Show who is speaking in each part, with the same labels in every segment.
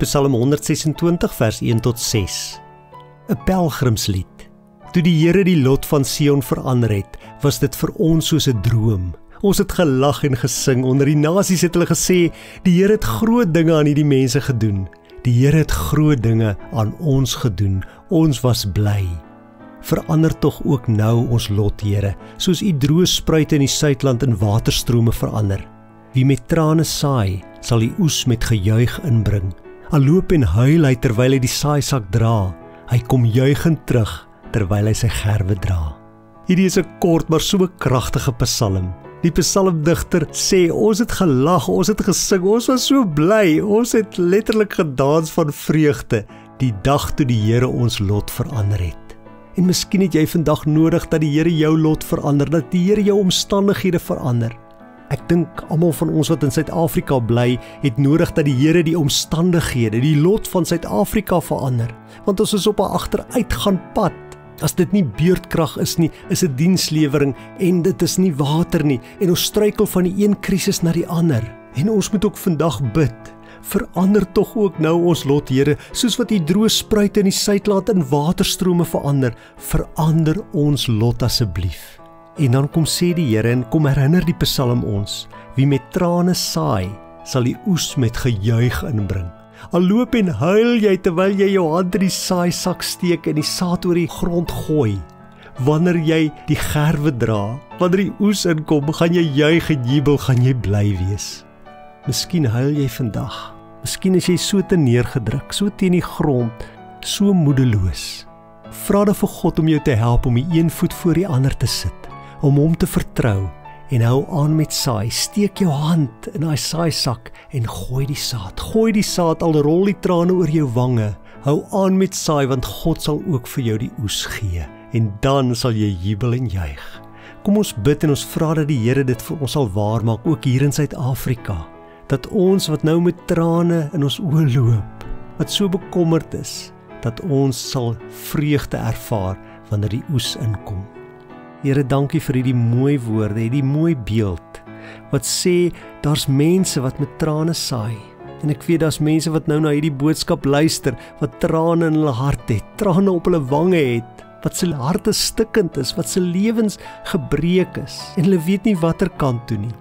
Speaker 1: Psalm 126 vers 1 tot 6. 'n Pelgrimslied. Toe die Here die lot van Sion verander het, was dit vir ons soos 'n droom. Ons het gelag en gesing. Onder die nasies het hulle gesê, "Die Here het groot dinge aan hierdie mense gedoen." Die Here het groot dinge aan ons gedoen. Ons was bly. Verander tog ook nou ons lot, Here, soos U droë spruite in die suidland in waterstrome verander. Wie met trane saai, sal die oes met gejuig inbring. Al loop en huil hy terwyl hy die saaisak dra, hy kom juigend terug terwyl hy sy gerwe dra. Hierdie is 'n kort maar so kragtige psalm. Die psalmdigter sê ons het gelag, ons het gesing, ons was so bly, ons het letterlik gedans van vreugde die dag toe die Here ons lot verander het. En miskien het jy vandag nodig dat die Here jou lot verander, dat die Here jou omstandighede verander. Ek dink almal van ons wat in Suid-Afrika bly, het nodig dat die Here die omstandighede, die lot van Suid-Afrika verander, want ons is op 'n agteruitgaan pad. As dit nie beurtkrag is nie, is dit dienslewering en dit is nie water nie en ons struikel van die een krisis na die ander. En ons moet ook vandag bid. Verander tog ook nou ons lot, Here, soos wat U droë spruite in die suidlaat in waterstrome verander, verander ons lot asseblief. En dan kom sê die Here en kom herinner die Psalm ons: Wie met trane saai, sal die oes met gejuig inbring. Al loop en huil jy terwyl jy jou hand in die saaisak steek en die saad oor die grond gooi. Wanneer jy die gerwe dra, wanneer die oes inkom, gaan jy juig en jubel, gaan jy bly wees. Miskien huil jy vandag. Miskien is jy so te neergedruk, so teen die grond, so moedeloos. Vra dan vir God om jou te help om die een voet voor die ander te sit om hom te vertrou en hou aan met saai. Steek jou hand in daai saaisak en gooi die saad. Gooi die saad al rol die trane oor jou wange. Hou aan met saai want God sal ook vir jou die oes gee en dan sal jy jubel en juig. Kom ons bid en ons vra dat die Here dit vir ons sal waarmaak ook hier in Suid-Afrika. Dat ons wat nou met trane in ons oë loop, wat so bekommerd is, dat ons sal vreugde ervaar wanneer die oes inkom. Here, dankie vir hierdie mooi woorde, hierdie mooi beeld wat sê daar's mense wat met trane saai. En ek weet daar's mense wat nou na hierdie boodskap luister wat trane in hulle hart het, trane op hulle wange het, wat se harte stikkend is, wat se lewens gebreek is en hulle weet nie watter kant toe nie.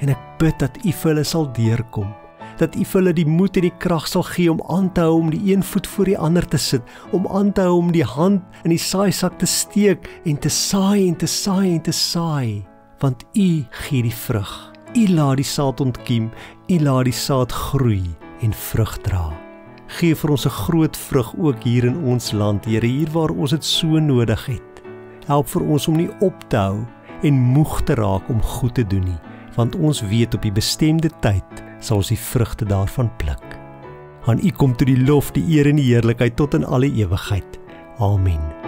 Speaker 1: En ek bid dat U vir hulle sal deurkom dat U vir hulle die moed en die krag sal gee om aan te hou om die een voet voor die ander te sit, om aan te hou om die hand in die saaisak te steek en te saai en te saai en te saai, want U gee die vrug. U laat die saad ontkiem, U laat die saad groei en vrug dra. Gee vir ons 'n groot vrug ook hier in ons land, Here, hier waar ons dit so nodig het. Help vir ons om nie op te hou en moeg te raak om goed te doen nie, want ons weet op die bestemde tyd sal ons die vrugte daarvan pluk. Aan U kom toe die lof, die eer en die heerlikheid tot in alle ewigheid. Amen.